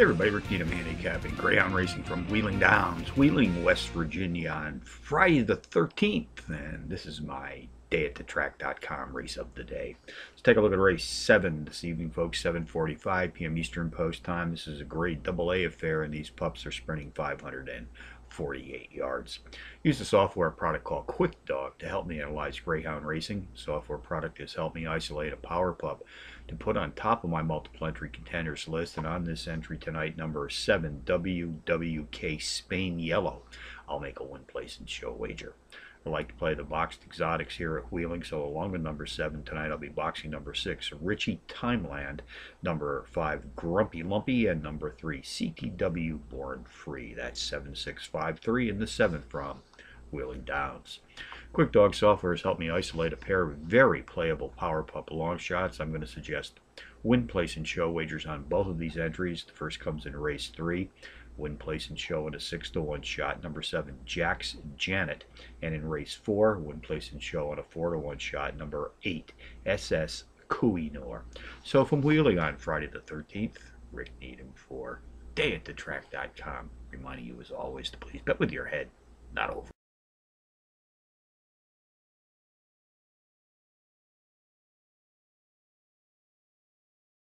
Everybody, Rick Needham handicapping Greyhound Racing from Wheeling Downs, Wheeling, West Virginia on Friday the 13th. And this is my dayatthetrack.com race of the day. Let's take a look at race 7 this evening, folks. 7.45 p.m. Eastern Post Time. This is a great double A affair, and these pups are sprinting 548 yards. Use a software product called QuickDog to help me analyze Greyhound Racing. Software product has helped me isolate a power pup to put on top of my multiple entry contenders list. And on this entry tonight, number 7, WWK Spain Yellow. I'll make a one place and show wager. I like to play the boxed exotics here at Wheeling, so along with number seven tonight, I'll be boxing number six, Richie Timeland, number five, Grumpy Lumpy, and number three, CTW Born Free. That's 7653 in the seventh from Wheeling Downs. QuickDog Software has helped me isolate a pair of very playable Power Pup long shots. I'm going to suggest win, place, and show wagers on both of these entries. The first comes in race three win, place, and show in a 6 to 1 shot. Number 7, Jax Janet. And in race 4, win, place, and show on a 4 to 1 shot. Number 8, SS Kuinor. So from Wheeling on Friday the 13th, Rick Needham for dayatthetrack.com. Reminding you as always to please bet with your head, not over.